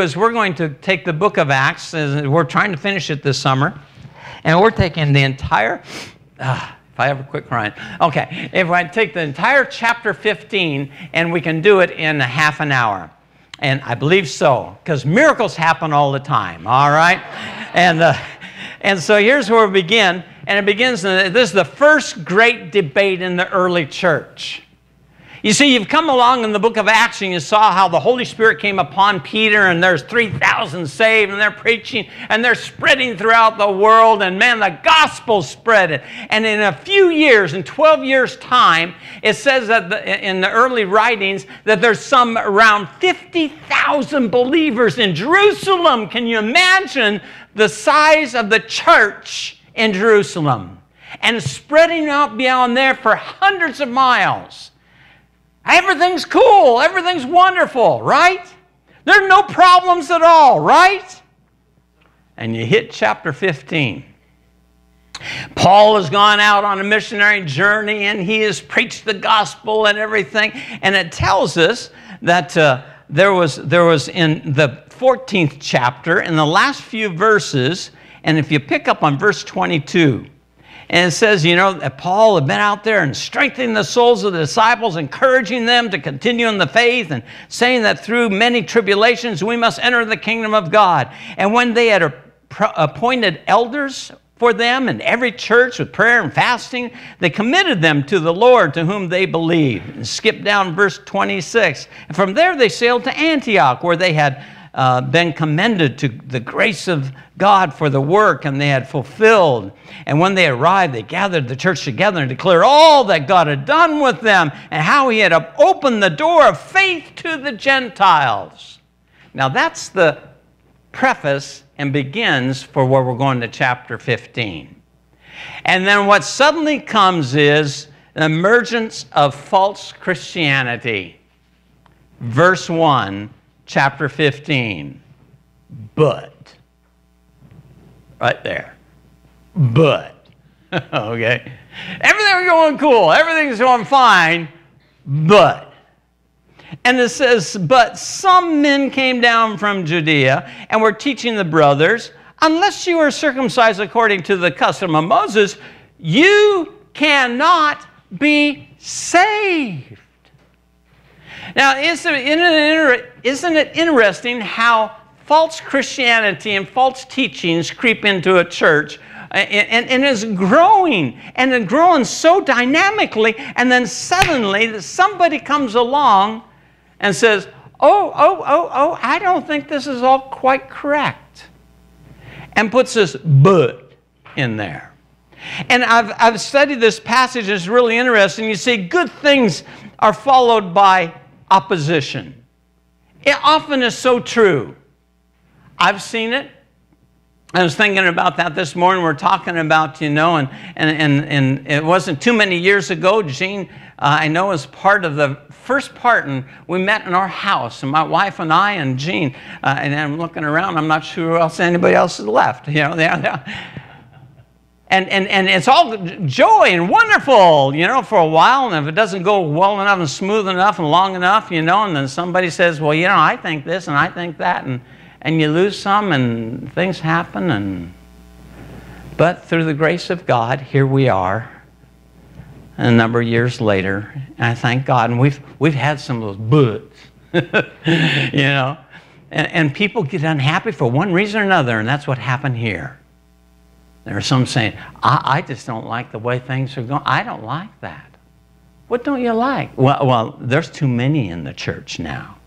is we're going to take the book of Acts, we're trying to finish it this summer, and we're taking the entire, uh, if I ever quit crying, okay, if I take the entire chapter 15 and we can do it in a half an hour. And I believe so, because miracles happen all the time, all right? and, uh, and so here's where we begin, and it begins, this is the first great debate in the early church. You see, you've come along in the book of Acts and you saw how the Holy Spirit came upon Peter and there's 3,000 saved and they're preaching and they're spreading throughout the world and man, the gospel spread it. And in a few years, in 12 years' time, it says that the, in the early writings that there's some around 50,000 believers in Jerusalem. Can you imagine the size of the church in Jerusalem? And spreading out beyond there for hundreds of miles. Everything's cool, everything's wonderful, right? There are no problems at all, right? And you hit chapter 15. Paul has gone out on a missionary journey and he has preached the gospel and everything. And it tells us that uh, there, was, there was in the 14th chapter, in the last few verses, and if you pick up on verse 22, and it says, you know, that Paul had been out there and strengthening the souls of the disciples, encouraging them to continue in the faith, and saying that through many tribulations we must enter the kingdom of God. And when they had appointed elders for them in every church with prayer and fasting, they committed them to the Lord to whom they believed. And skip down verse 26. And from there they sailed to Antioch, where they had uh, been commended to the grace of God for the work and they had fulfilled. And when they arrived, they gathered the church together and declared all that God had done with them and how He had opened the door of faith to the Gentiles. Now, that's the preface and begins for where we're going to chapter 15. And then what suddenly comes is the emergence of false Christianity. Verse 1 chapter 15. But, right there. But, okay. Everything's going cool, everything's going fine, but. And it says, But some men came down from Judea and were teaching the brothers, unless you are circumcised according to the custom of Moses, you cannot be saved. Now, isn't it interesting how false Christianity and false teachings creep into a church uh, and, and, and is growing and growing so dynamically, and then suddenly somebody comes along and says, Oh, oh, oh, oh, I don't think this is all quite correct. And puts this but in there. And I've, I've studied this passage, it's really interesting. You see, good things are followed by opposition. It often is so true. I've seen it. I was thinking about that this morning. We're talking about, you know, and, and, and, and it wasn't too many years ago. Gene, uh, I know, was part of the first part, and we met in our house, and my wife and I and Gene, uh, and I'm looking around, I'm not sure who else, anybody else is left, you know. and, and, and it's all joy and wonderful, you know, for a while. And if it doesn't go well enough and smooth enough and long enough, you know, and then somebody says, well, you know, I think this and I think that, and, and you lose some and things happen. And, but through the grace of God, here we are a number of years later. And I thank God. And we've, we've had some of those buts, you know. And, and people get unhappy for one reason or another, and that's what happened here. There are some saying, I, I just don't like the way things are going. I don't like that. What don't you like? Well, well, there's too many in the church now.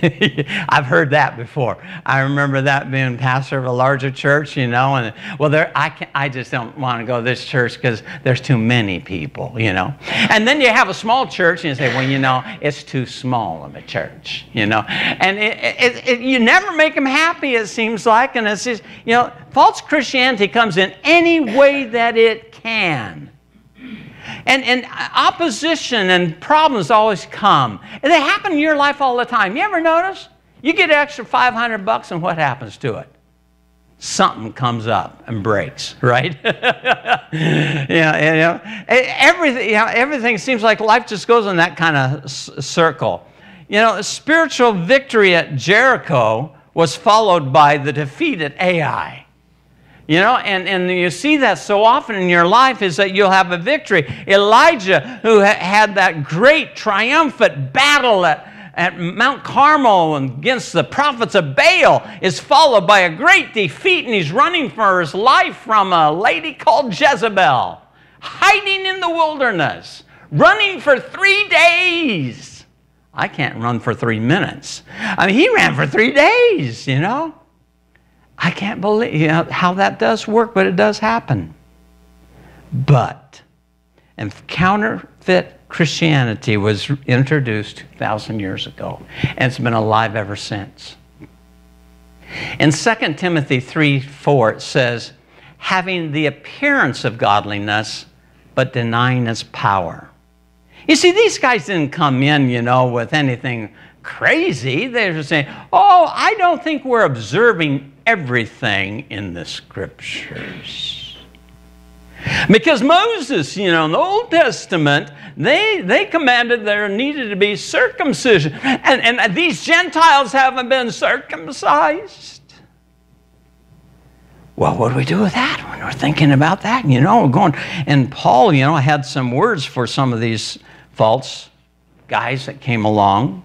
I've heard that before. I remember that being pastor of a larger church, you know, and well, there I can I just don't want to go to this church because there's too many people, you know. And then you have a small church and you say, well, you know, it's too small of a church, you know. And it, it, it, you never make them happy, it seems like. And it's just, you know, false Christianity comes in any way that it can. And, and opposition and problems always come. And they happen in your life all the time. You ever notice? You get extra 500 bucks and what happens to it? Something comes up and breaks, right? yeah, you know, everything, everything seems like life just goes in that kind of circle. You know, spiritual victory at Jericho was followed by the defeat at Ai. You know, and, and you see that so often in your life is that you'll have a victory. Elijah, who had that great triumphant battle at, at Mount Carmel against the prophets of Baal, is followed by a great defeat, and he's running for his life from a lady called Jezebel, hiding in the wilderness, running for three days. I can't run for three minutes. I mean, he ran for three days, you know. I can't believe you know, how that does work, but it does happen. But, and counterfeit Christianity was introduced 2,000 years ago, and it's been alive ever since. In 2 Timothy 3 4, it says, having the appearance of godliness, but denying its power. You see, these guys didn't come in, you know, with anything crazy. They're just saying, oh, I don't think we're observing everything in the scriptures. Because Moses, you know, in the Old Testament, they, they commanded there needed to be circumcision. And, and these Gentiles haven't been circumcised. Well, what do we do with that when we're thinking about that? You know, going, and Paul, you know, had some words for some of these false guys that came along.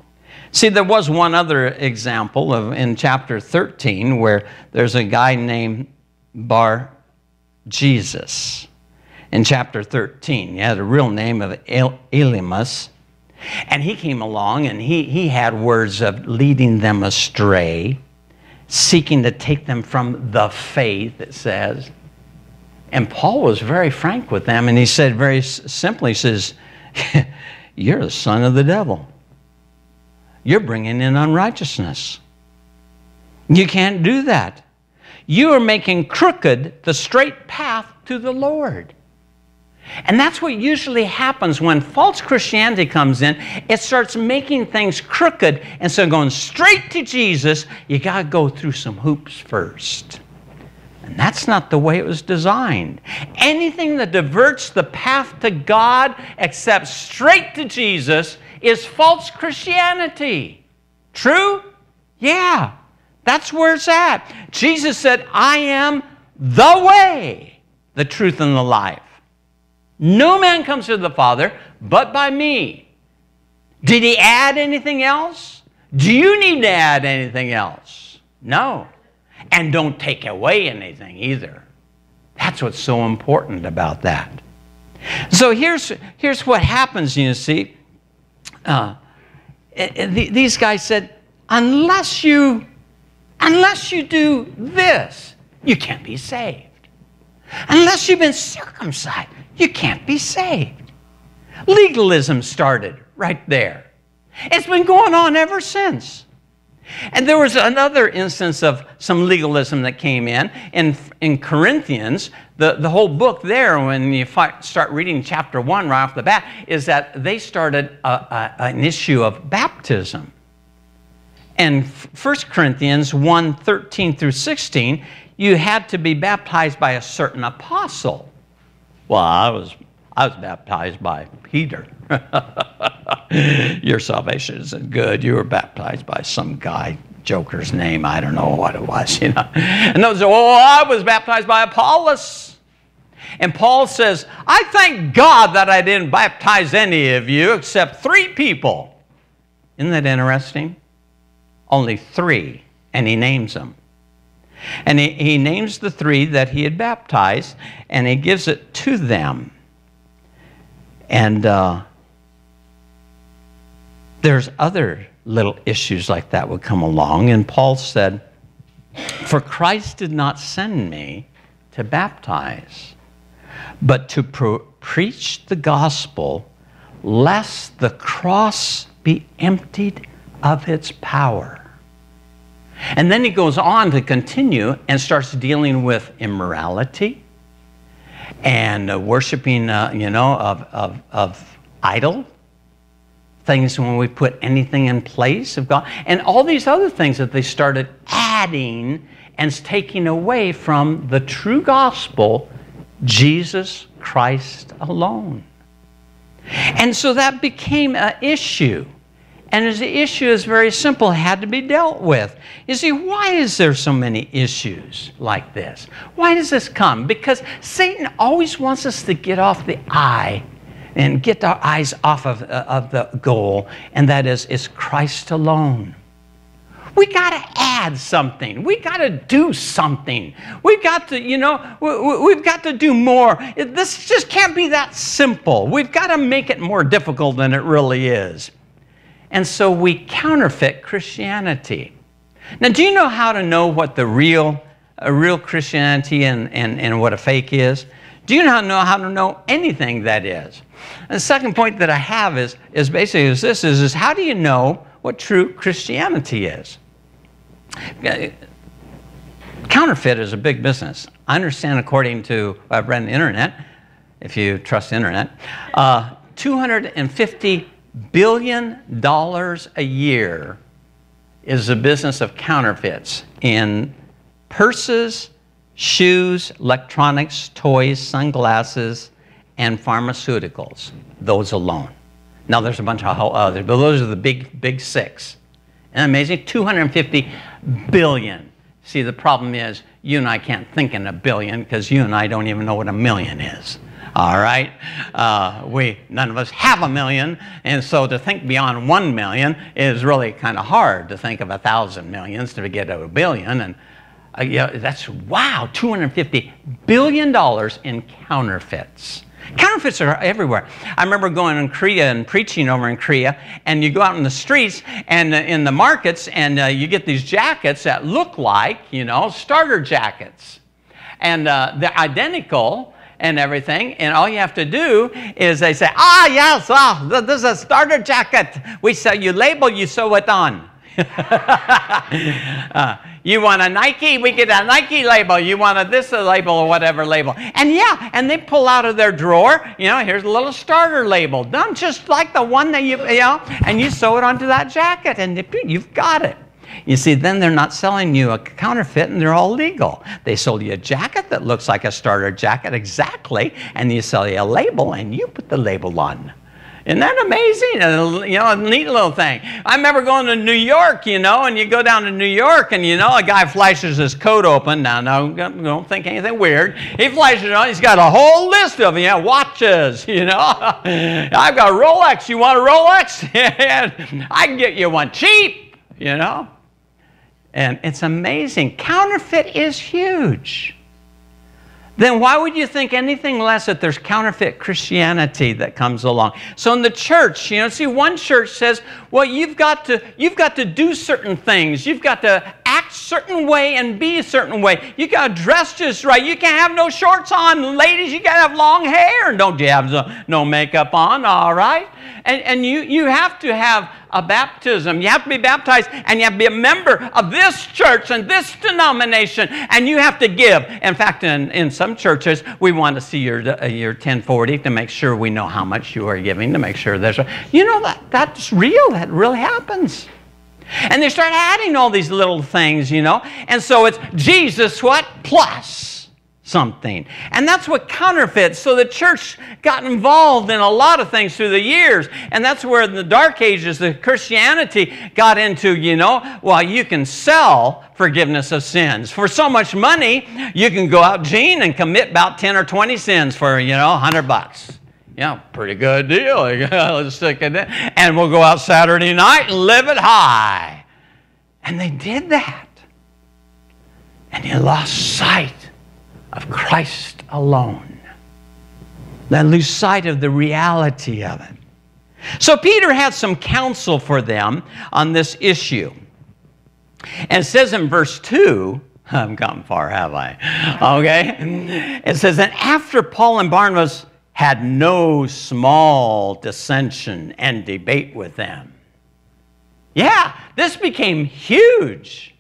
See, there was one other example of in chapter 13 where there's a guy named Bar Jesus. In chapter 13, he had a real name of Elymas. And he came along and he, he had words of leading them astray, seeking to take them from the faith, it says. And Paul was very frank with them, and he said very simply, he says, You're the son of the devil you're bringing in unrighteousness. You can't do that. You are making crooked the straight path to the Lord. And that's what usually happens when false Christianity comes in. It starts making things crooked. And so going straight to Jesus, you got to go through some hoops first. And that's not the way it was designed. Anything that diverts the path to God except straight to Jesus is false Christianity. True? Yeah, that's where it's at. Jesus said, I am the way, the truth, and the life. No man comes to the Father but by me. Did he add anything else? Do you need to add anything else? No. And don't take away anything either. That's what's so important about that. So here's, here's what happens, you see. Uh, these guys said, unless you, unless you do this, you can't be saved. Unless you've been circumcised, you can't be saved. Legalism started right there. It's been going on ever since. And there was another instance of some legalism that came in. In, in Corinthians, the, the whole book there, when you start reading chapter 1 right off the bat, is that they started a, a, an issue of baptism. And 1 Corinthians 1 13 through 16, you had to be baptized by a certain apostle. Well, I was, I was baptized by Peter. Your salvation isn't good. You were baptized by some guy, Joker's name. I don't know what it was, you know. And those, oh, I was baptized by Apollos. And Paul says, I thank God that I didn't baptize any of you except three people. Isn't that interesting? Only three, and he names them. And he, he names the three that he had baptized, and he gives it to them. And uh, there's other little issues like that would come along. And Paul said, For Christ did not send me to baptize, but to preach the gospel, lest the cross be emptied of its power. And then he goes on to continue and starts dealing with immorality and uh, worshiping, uh, you know, of, of, of idol things when we put anything in place of God, and all these other things that they started adding and taking away from the true gospel, Jesus Christ alone. And so that became an issue. And the issue is very simple, it had to be dealt with. You see, why is there so many issues like this? Why does this come? Because Satan always wants us to get off the eye and get our eyes off of, uh, of the goal, and that is, is Christ alone. We got to add something. We got to do something. We've got to, you know, we, have got to do more. This just can't be that simple. We've got to make it more difficult than it really is. And so we counterfeit Christianity. Now, do you know how to know what the real, real Christianity and, and, and what a fake is? Do you not know how to know anything that is? And the second point that I have is, is basically is this is, is how do you know what true Christianity is? Counterfeit is a big business. I understand according to I've read the internet, if you trust the internet, uh, 250 billion dollars a year is the business of counterfeits in purses, shoes, electronics, toys, sunglasses, and pharmaceuticals. Those alone. Now there's a bunch of others, but those are the big, big six. And amazing, 250 billion. See, the problem is you and I can't think in a billion because you and I don't even know what a million is. All right? Uh, we, none of us have a million, and so to think beyond one million is really kind of hard to think of a thousand millions to get to a billion. And uh, yeah, that's wow, $250 billion in counterfeits. Counterfeits are everywhere. I remember going in Korea and preaching over in Korea, and you go out in the streets and uh, in the markets, and uh, you get these jackets that look like, you know, starter jackets. And uh, they're identical, and everything. And all you have to do is they say, ah, yes, ah, this is a starter jacket. We sell you label, you sew it on. you want a Nike? We get a Nike label. You want a this label or whatever label. And yeah, and they pull out of their drawer, you know, here's a little starter label, done just like the one that you, you know, and you sew it onto that jacket and you've got it. You see, then they're not selling you a counterfeit and they're all legal. They sold you a jacket that looks like a starter jacket exactly, and you sell you a label and you put the label on. Isn't that amazing? A, You know, a neat little thing. I remember going to New York, you know, and you go down to New York and, you know, a guy flashes his coat open. Now, no, don't think anything weird. He flashes it on. He's got a whole list of, you know, watches, you know. I've got a Rolex. You want a Rolex? I can get you one cheap, you know. And it's amazing. Counterfeit is huge. Then why would you think anything less that there's counterfeit Christianity that comes along? So in the church, you know, see one church says, well, you've got to you've got to do certain things. You've got to act certain way and be a certain way. You got to dress just right. You can't have no shorts on, ladies. You got to have long hair. And don't you have no makeup on? All right. And, and you, you have to have a baptism. You have to be baptized and you have to be a member of this church and this denomination and you have to give. In fact, in, in some churches, we want to see your, uh, your 1040 to make sure we know how much you are giving, to make sure there's a, you know, that, that's real. That really happens. And they start adding all these little things, you know. And so it's Jesus what? Plus something. And that's what counterfeits. So the church got involved in a lot of things through the years. And that's where in the dark ages, the Christianity got into, you know, well, you can sell forgiveness of sins. For so much money, you can go out, Gene, and commit about 10 or 20 sins for, you know, 100 bucks. Yeah, pretty good deal. Let's stick it in. And we'll go out Saturday night and live it high. And they did that. And you lost sight of Christ alone. Then lose sight of the reality of it. So Peter had some counsel for them on this issue. And says in verse 2, I haven't gone far, have I? Okay. It says, And after Paul and Barnabas had no small dissension and debate with them. Yeah, this became huge.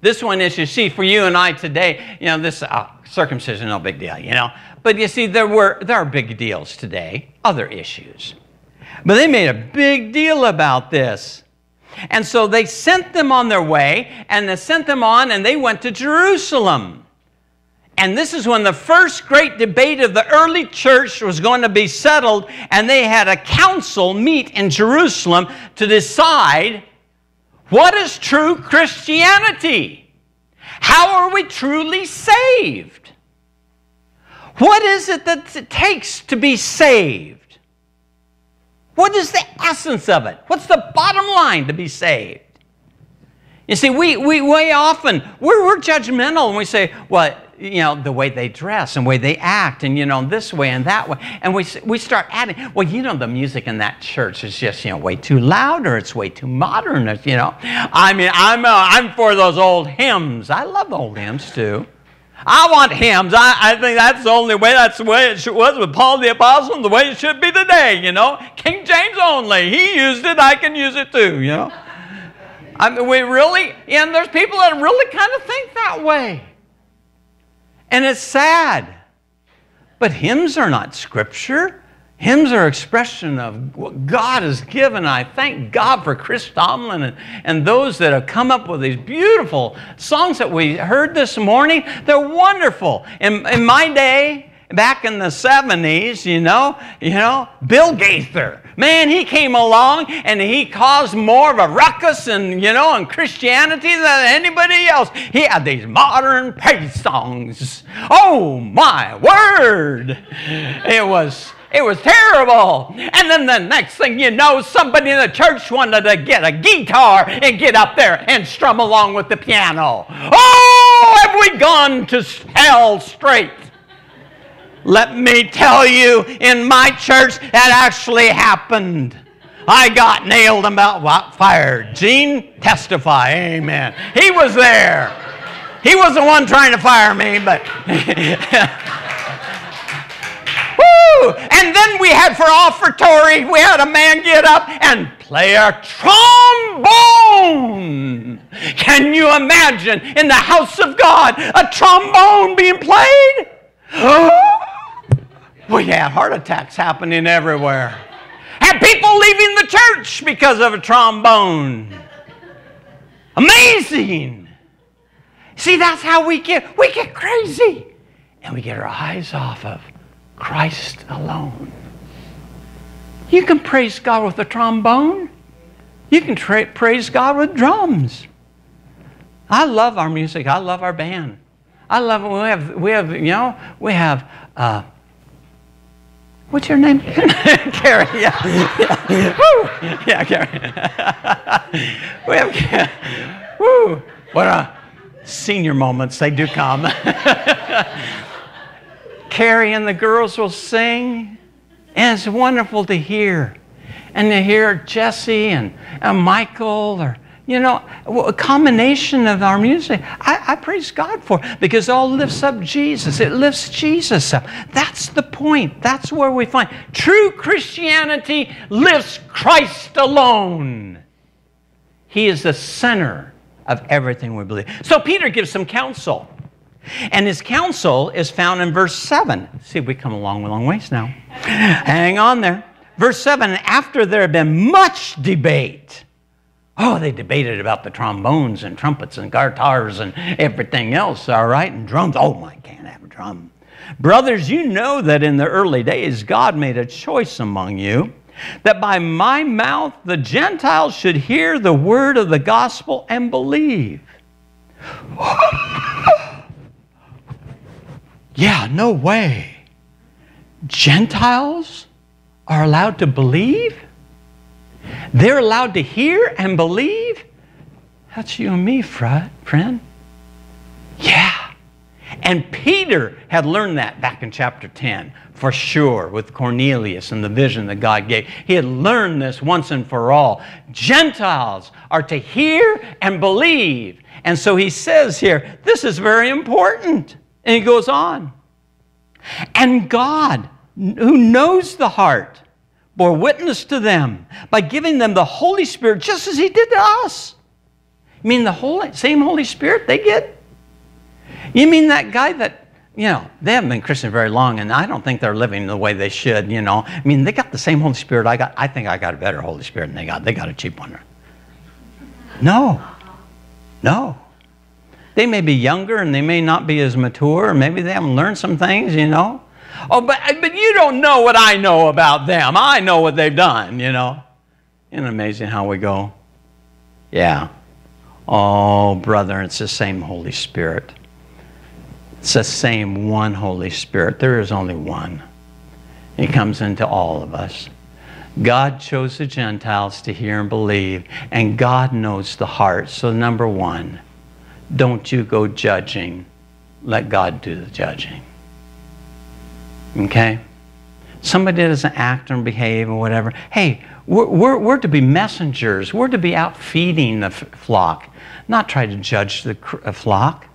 This one is, you see, for you and I today, you know, this uh, circumcision, no big deal, you know. But you see, there were there are big deals today, other issues. But they made a big deal about this. And so they sent them on their way, and they sent them on, and they went to Jerusalem. And this is when the first great debate of the early church was going to be settled, and they had a council meet in Jerusalem to decide what is true Christianity? How are we truly saved? What is it that it takes to be saved? What is the essence of it? What's the bottom line to be saved? You see, we, we way often, we're, we're judgmental and we say, well, you know, the way they dress and the way they act and, you know, this way and that way. And we, we start adding, well, you know, the music in that church is just, you know, way too loud or it's way too modern, you know. I mean, I'm, uh, I'm for those old hymns. I love old hymns too. I want hymns. I, I think that's the only way. That's the way it was with Paul the Apostle and the way it should be today, you know. King James only. He used it, I can use it too, you know. I mean, we really, and there's people that really kind of think that way. And it's sad. But hymns are not scripture. Hymns are expression of what God has given. I thank God for Chris Tomlin and, and those that have come up with these beautiful songs that we heard this morning. They're wonderful. In, in my day, back in the 70s, you know, you know, Bill Gaither. Man, he came along and he caused more of a ruckus and you know in Christianity than anybody else. He had these modern praise songs. Oh my word! It was it was terrible. And then the next thing you know, somebody in the church wanted to get a guitar and get up there and strum along with the piano. Oh, have we gone to hell straight? Let me tell you, in my church, that actually happened. I got nailed about fired. Gene, testify. Amen. He was there. He was the one trying to fire me, but. Woo! And then we had for offertory, we had a man get up and play a trombone. Can you imagine in the house of God a trombone being played? Oh! We had heart attacks happening everywhere. Had people leaving the church because of a trombone. Amazing. See, that's how we get we get crazy. And we get our eyes off of Christ alone. You can praise God with a trombone. You can tra- praise God with drums. I love our music. I love our band. I love. We have, we have you know, we have, uh, what's your name? Carrie, yeah. Yeah, Woo. yeah Carrie. we have, woo. What a senior moments, they do come. Carrie and the girls will sing, and it's wonderful to hear. And to hear Jesse and, and Michael or you know, a combination of our music, I, I, praise God for because it all lifts up Jesus. It lifts Jesus up. That's the point. That's where we find true Christianity lifts Christ alone. He is the center of everything we believe. So Peter gives some counsel. And his counsel is found in verse 7. See, we come a long, long ways now. Hang on there. Verse 7 After there had been much debate, Oh, they debated about the trombones and trumpets and guitars and everything else, all right, and drums. Oh, my, can't have a drum. Brothers, you know that in the early days God made a choice among you that by my mouth the Gentiles should hear the word of the gospel and believe. yeah, no way. Gentiles are allowed to believe? They're allowed to hear and believe. That's you and me, friend. Yeah. And Peter had learned that back in chapter 10, for sure, with Cornelius and the vision that God gave. He had learned this once and for all. Gentiles are to hear and believe. And so he says here, this is very important. And he goes on. And God, who knows the heart, bore witness to them by giving them the Holy Spirit just as He did to us. You mean the Holy, same Holy Spirit they get? You mean that guy that, you know, they haven't been Christian very long and I don't think they're living the way they should, you know. I mean, they got the same Holy Spirit I got. I think I got a better Holy Spirit than they got. They got a cheap one. No. No. They may be younger and they may not be as mature, or maybe they haven't learned some things, you know. Oh, but, uh, but you don't know what I know about them. I know what they've done, you know. Isn't it amazing how we go? Yeah. Oh, brother, it's the same Holy Spirit. It's the same one Holy Spirit. There is only one. He comes into all of us. God chose the Gentiles to hear and believe, and God knows the heart. So, number one, don't you go judging. Let God do the judging. Okay? Somebody doesn't act or behave or whatever. Hey, we're, we're, we're to be messengers. We're to be out feeding the flock, not try to judge the uh, flock.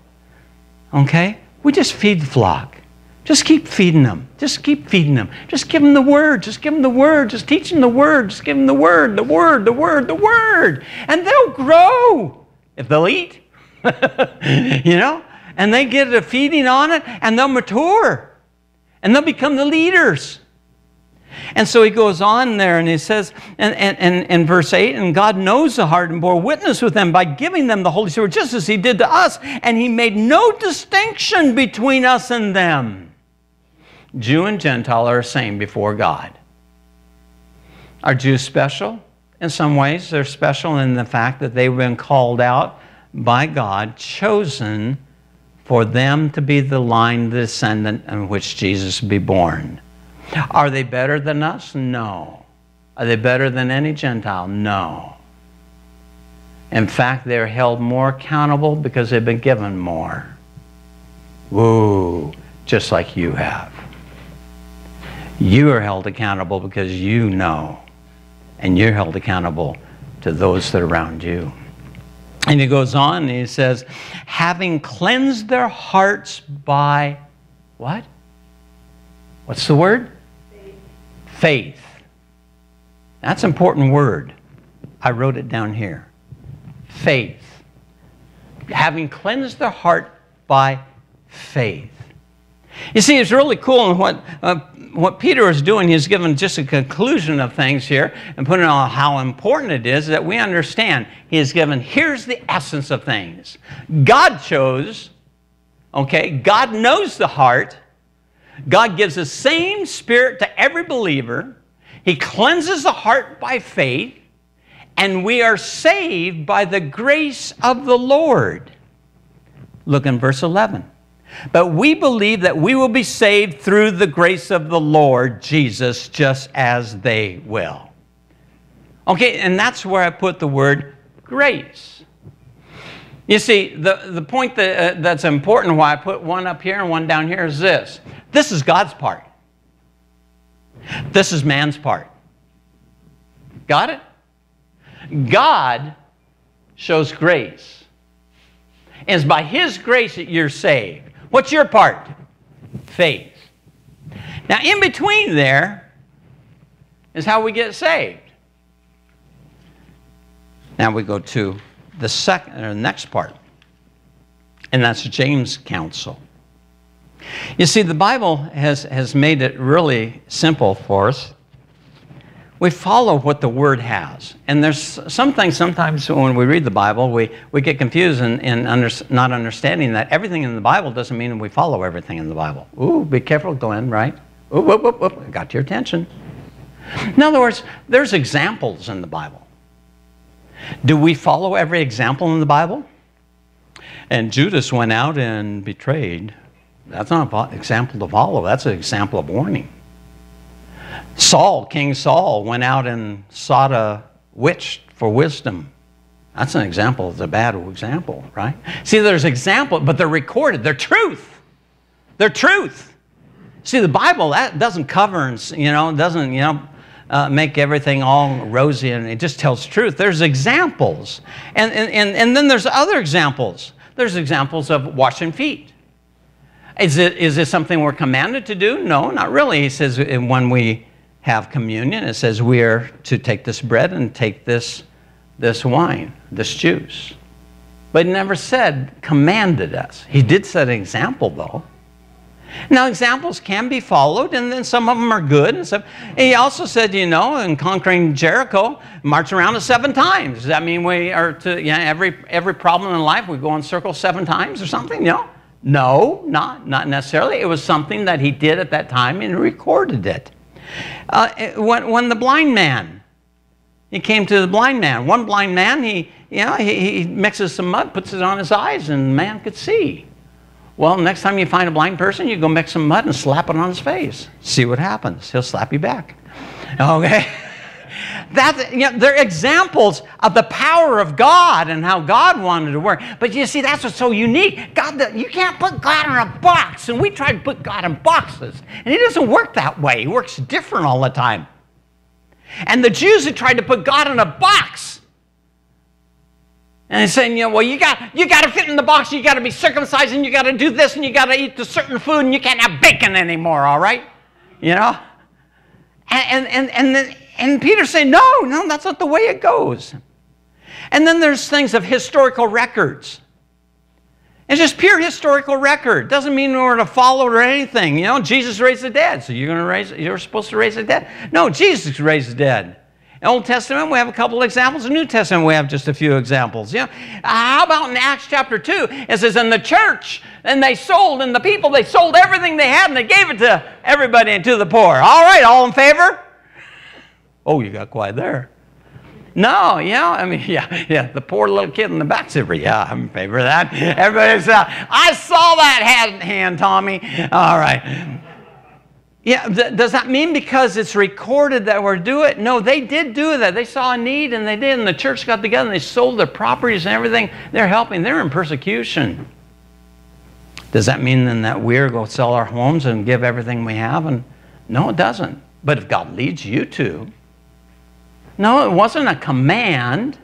Okay? We just feed the flock. Just keep feeding them. Just keep feeding them. Just give them the word. Just give them the word. Just teach them the word. Just give them the word, the word, the word, the word. And they'll grow if they'll eat. you know? And they get a feeding on it and they'll mature and they'll become the leaders. And so he goes on there and he says, and, and, and in verse 8, and God knows the heart and bore witness with them by giving them the Holy Spirit, just as he did to us, and he made no distinction between us and them. Jew and Gentile are the same before God. Are Jews special? In some ways, they're special in the fact that they've been called out by God, chosen for them to be the line, the descendant in which Jesus be born. Are they better than us? No. Are they better than any Gentile? No. In fact, they're held more accountable because they've been given more. Woo, just like you have. You are held accountable because you know, and you're held accountable to those that are around you. And he goes on and he says, having cleansed their hearts by what? What's the word? Faith. Faith. That's an important word. I wrote it down here. Faith. Having cleansed their heart by faith. You see, it's really cool in what uh, what Peter is doing, he's given just a conclusion of things here and putting on how important it is that we understand. He has given, here's the essence of things. God chose, okay, God knows the heart. God gives the same spirit to every believer. He cleanses the heart by faith, and we are saved by the grace of the Lord. Look in verse 11. But we believe that we will be saved through the grace of the Lord Jesus, just as they will. Okay, and that's where I put the word grace. You see, the, the point that, uh, that's important why I put one up here and one down here is this this is God's part, this is man's part. Got it? God shows grace. And it's by His grace that you're saved. What's your part? Faith. Now, in between there is how we get saved. Now we go to the second or the next part, and that's James' counsel. You see, the Bible has, has made it really simple for us we follow what the Word has. And there's some things sometimes when we read the Bible, we, we get confused in, in under, not understanding that everything in the Bible doesn't mean we follow everything in the Bible. Ooh, be careful, Glen, right? Ooh, whoop, whoop, whoop. Got your attention. In other words, there's examples in the Bible. Do we follow every example in the Bible? And Judas went out and betrayed. That's not an example to follow, that's an example of warning. Saul, King Saul, went out and sought a witch for wisdom. That's an example. It's a bad example, right? See, there's example, but they're recorded. They're truth. They're truth. See, the Bible that doesn't cover and you know doesn't you know uh, make everything all rosy and it just tells truth. There's examples, and, and and and then there's other examples. There's examples of washing feet. Is it is this something we're commanded to do? No, not really. He says when we have communion, it says we are to take this bread and take this, this wine, this juice. But he never said commanded us. He did set an example, though. Now, examples can be followed, and then some of them are good. And, some, and he also said, you know, in conquering Jericho, march around it seven times. Does that mean we are to, yeah, every, every problem in life, we go in circles seven times or something? You know? No, not, not necessarily. It was something that he did at that time and recorded it. Uh, when, when the blind man, he came to the blind man. One blind man, he, you know, he, he mixes some mud, puts it on his eyes, and the man could see. Well, next time you find a blind person, you go mix some mud and slap it on his face. See what happens. He'll slap you back. Okay? That's, you know, they're examples of the power of God and how God wanted to work. But you see, that's what's so unique. God, you can't put God in a box. And we try to put God in boxes. And He doesn't work that way. He works different all the time. And the Jews had tried to put God in a box. And he's saying, you know, well, you got you got to fit in the box. You got to be circumcised, and you got to do this, and you got to eat the certain food, and you can't have bacon anymore. All right, you know. And and and then, and Peter's saying, no, no, that's not the way it goes. And then there's things of historical records. It's just pure historical record. Doesn't mean we're to follow or anything. You know, Jesus raised the dead, so you're going to raise. You're supposed to raise the dead. No, Jesus raised the dead. Old Testament, we have a couple of examples. In New Testament, we have just a few examples. You know, how about in Acts chapter 2? It says, in the church, and they sold, and the people, they sold everything they had, and they gave it to everybody and to the poor. All right, all in favor? Oh, you got quiet there. No, yeah, I mean, yeah, yeah. The poor little kid in the back said, "Yeah, I'm in favor of that." Everybody's, uh, I saw that hand, hand, Tommy. All right. Yeah, th- does that mean because it's recorded that we're doing it? No, they did do that. They saw a need and they did, and the church got together and they sold their properties and everything. They're helping, they're in persecution. Does that mean then that we're going to sell our homes and give everything we have? And no, it doesn't. But if God leads you to, no, it wasn't a command.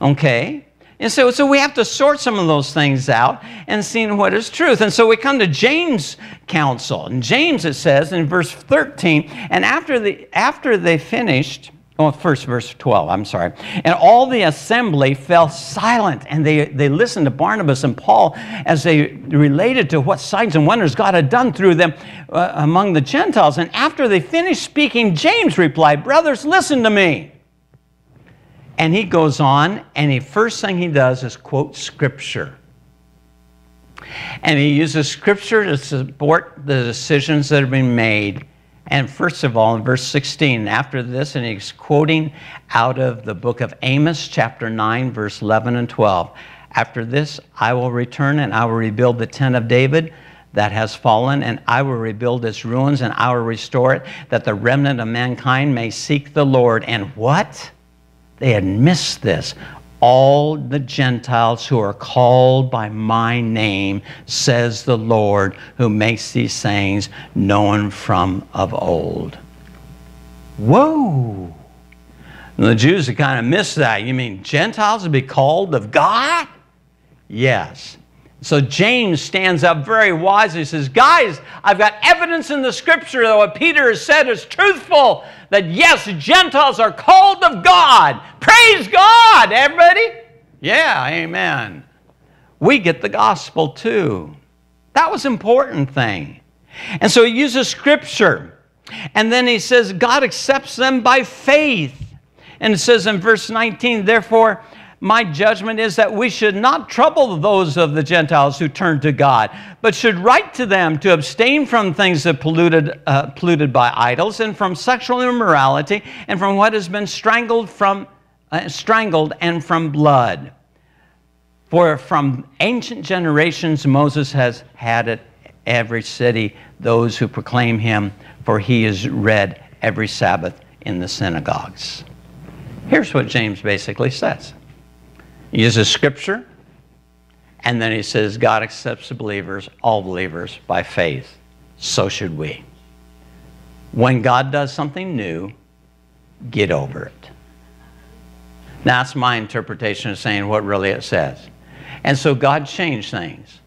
Okay. And so, so we have to sort some of those things out and see what is truth. And so we come to James' counsel. And James, it says in verse 13, and after, the, after they finished, oh, first verse 12, I'm sorry, and all the assembly fell silent and they, they listened to Barnabas and Paul as they related to what signs and wonders God had done through them uh, among the Gentiles. And after they finished speaking, James replied, Brothers, listen to me. And he goes on, and the first thing he does is quote scripture. And he uses scripture to support the decisions that have been made. And first of all, in verse 16, after this, and he's quoting out of the book of Amos, chapter 9, verse 11 and 12. After this, I will return and I will rebuild the tent of David that has fallen, and I will rebuild its ruins and I will restore it, that the remnant of mankind may seek the Lord. And what? They had missed this. All the Gentiles who are called by my name, says the Lord, who makes these sayings known from of old. Whoa! And the Jews had kind of missed that. You mean Gentiles would be called of God? Yes. So James stands up very wisely. He says, Guys, I've got evidence in the scripture that what Peter has said is truthful. That yes, Gentiles are called of God. Praise God, everybody. Yeah, amen. We get the gospel too. That was an important thing. And so he uses scripture. And then he says, God accepts them by faith. And it says in verse 19, therefore, my judgment is that we should not trouble those of the Gentiles who turn to God, but should write to them to abstain from things that polluted, uh, polluted by idols, and from sexual immorality, and from what has been strangled from uh, strangled and from blood. For from ancient generations Moses has had at every city those who proclaim him, for he is read every Sabbath in the synagogues. Here's what James basically says. He uses scripture, and then he says, God accepts the believers, all believers, by faith. So should we. When God does something new, get over it. Now, That's my interpretation of saying what really it says. And so God changed things.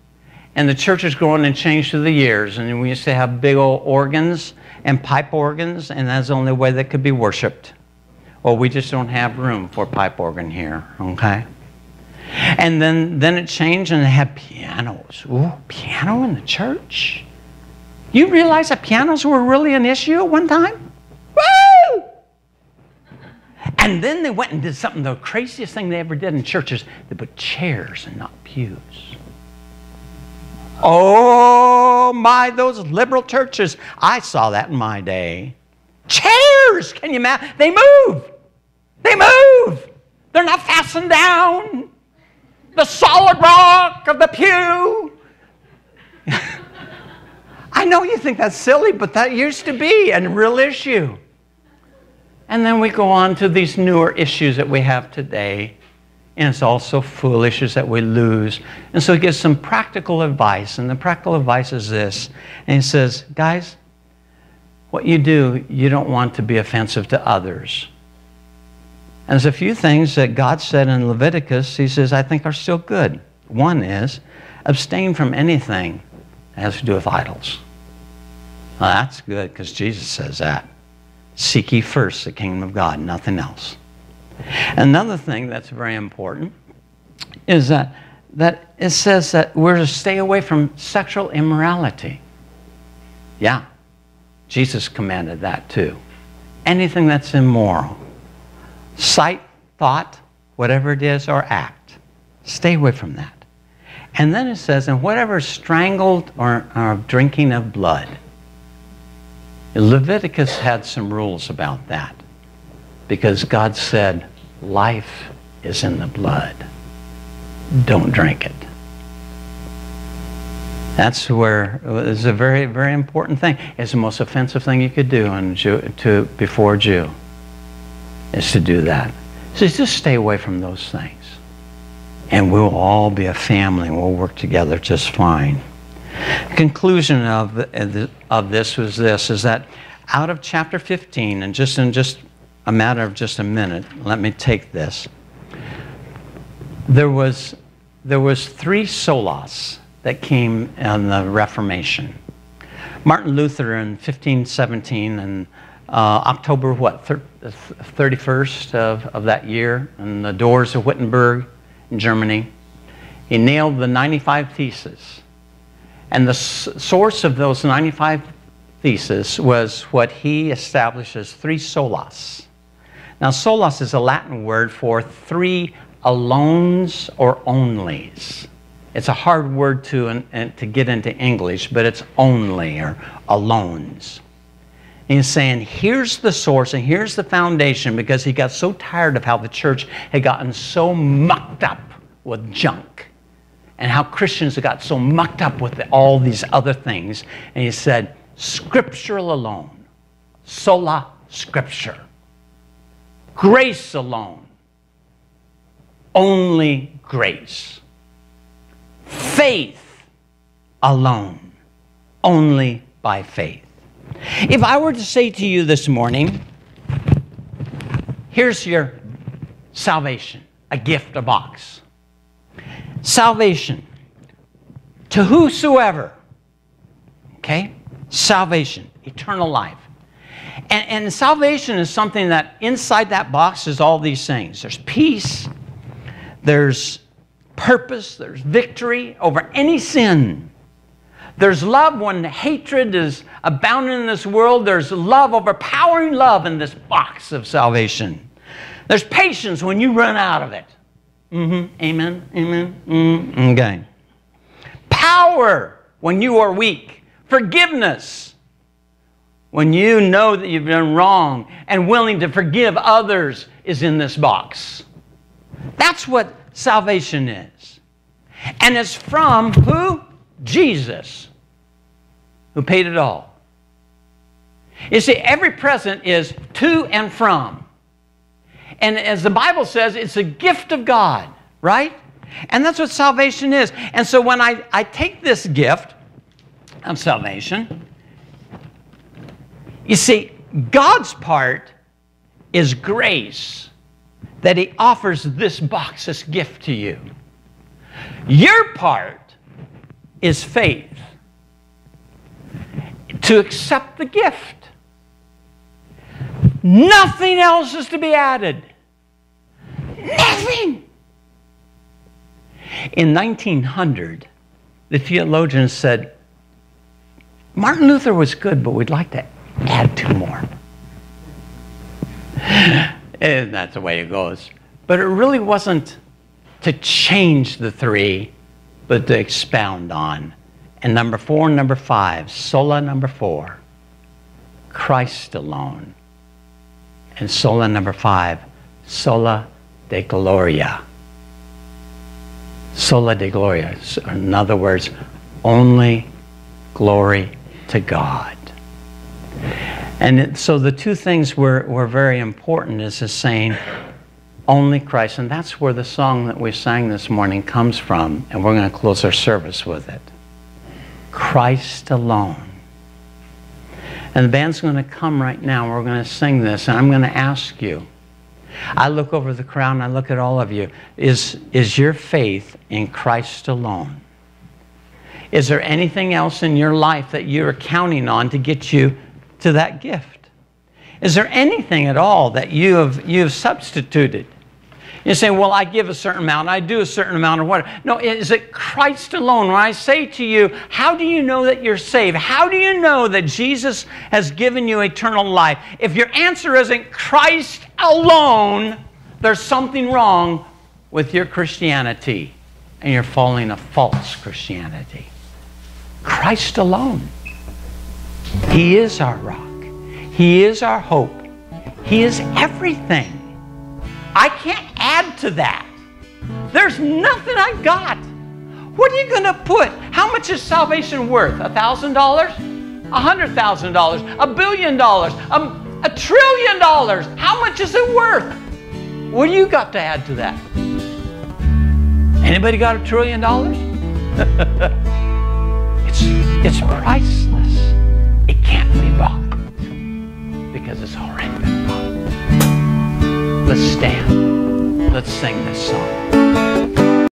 And the church has grown and changed through the years. And we used to have big old organs and pipe organs, and that's the only way that could be worshiped. Well, we just don't have room for pipe organ here, okay? And then, then it changed and they had pianos. Ooh, piano in the church? You realize that pianos were really an issue at one time? Woo! And then they went and did something, the craziest thing they ever did in churches. They put chairs and not pews. Oh my, those liberal churches. I saw that in my day. Chairs, can you imagine? They move. They move. They're not fastened down. The solid rock of the pew. I know you think that's silly, but that used to be a real issue. And then we go on to these newer issues that we have today. And it's also foolish is that we lose. And so he gives some practical advice. And the practical advice is this. And he says, guys, what you do, you don't want to be offensive to others. And there's a few things that God said in Leviticus, he says, I think are still good. One is abstain from anything that has to do with idols. Well, that's good because Jesus says that. Seek ye first the kingdom of God, nothing else. Another thing that's very important is that, that it says that we're to stay away from sexual immorality. Yeah, Jesus commanded that too. Anything that's immoral, sight, thought, whatever it is, or act, stay away from that. And then it says, and whatever strangled or, or drinking of blood. Leviticus had some rules about that because God said, life is in the blood. Don't drink it. That's where it's a very, very important thing. It's the most offensive thing you could do Jew, to, before Jew, is to do that. So just stay away from those things. And we'll all be a family and we'll work together just fine. The conclusion of, of this was this, is that out of chapter 15, and just in just a matter of just a minute, let me take this. There was, there was three solas that came in the Reformation. Martin Luther in 1517 and uh, October, what, 31st of, of that year, in the doors of Wittenberg in Germany, he nailed the 95 Theses. And the source of those 95 Theses was what he established as three solas. Now, solas is a Latin word for three alones or onlys. It's a hard word to, to get into English, but it's only or alones. And he's saying, here's the source and here's the foundation because he got so tired of how the church had gotten so mucked up with junk and how Christians had got so mucked up with all these other things. And he said, scriptural alone, sola scriptura. Grace alone. Only grace. Faith alone. Only by faith. If I were to say to you this morning, here's your salvation, a gift, a box. Salvation to whosoever, okay? Salvation, eternal life. And, and salvation is something that inside that box is all these things there's peace, there's purpose, there's victory over any sin. There's love when hatred is abounding in this world. There's love, overpowering love in this box of salvation. There's patience when you run out of it. Mm-hmm. Amen. Amen. Mm-hmm. Okay. Power when you are weak. Forgiveness when you know that you've done wrong and willing to forgive others is in this box. That's what salvation is. And it's from who? Jesus, who paid it all. You see, every present is to and from. And as the Bible says, it's a gift of God, right? And that's what salvation is. And so when I, I take this gift of salvation, you see, God's part is grace that He offers this box, this gift to you. Your part is faith to accept the gift. Nothing else is to be added. Nothing. In 1900, the theologians said, Martin Luther was good, but we'd like to add two more. and that's the way it goes. But it really wasn't to change the three, but to expound on. And number four and number five, sola number four, Christ alone. And sola number five, sola de gloria. Sola de gloria. In other words, only glory to God. And so the two things were, were very important is the saying, only Christ. And that's where the song that we sang this morning comes from. And we're going to close our service with it. Christ alone. And the band's going to come right now. We're going to sing this. And I'm going to ask you. I look over the crowd and I look at all of you. Is, is your faith in Christ alone? Is there anything else in your life that you're counting on to get you to that gift? Is there anything at all that you have, you have substituted? You say, well, I give a certain amount, I do a certain amount of what? No, is it Christ alone? When I say to you, how do you know that you're saved? How do you know that Jesus has given you eternal life? If your answer isn't Christ alone, there's something wrong with your Christianity and you're following a false Christianity. Christ alone. He is our rock. He is our hope. He is everything. I can't add to that. There's nothing I got. What are you going to put? How much is salvation worth? A thousand dollars? A hundred thousand dollars? A billion dollars? A trillion dollars? How much is it worth? What do you got to add to that? Anybody got a trillion dollars? It's it's priceless. It can't be bought because it's already been. Let's stand. Let's sing this song.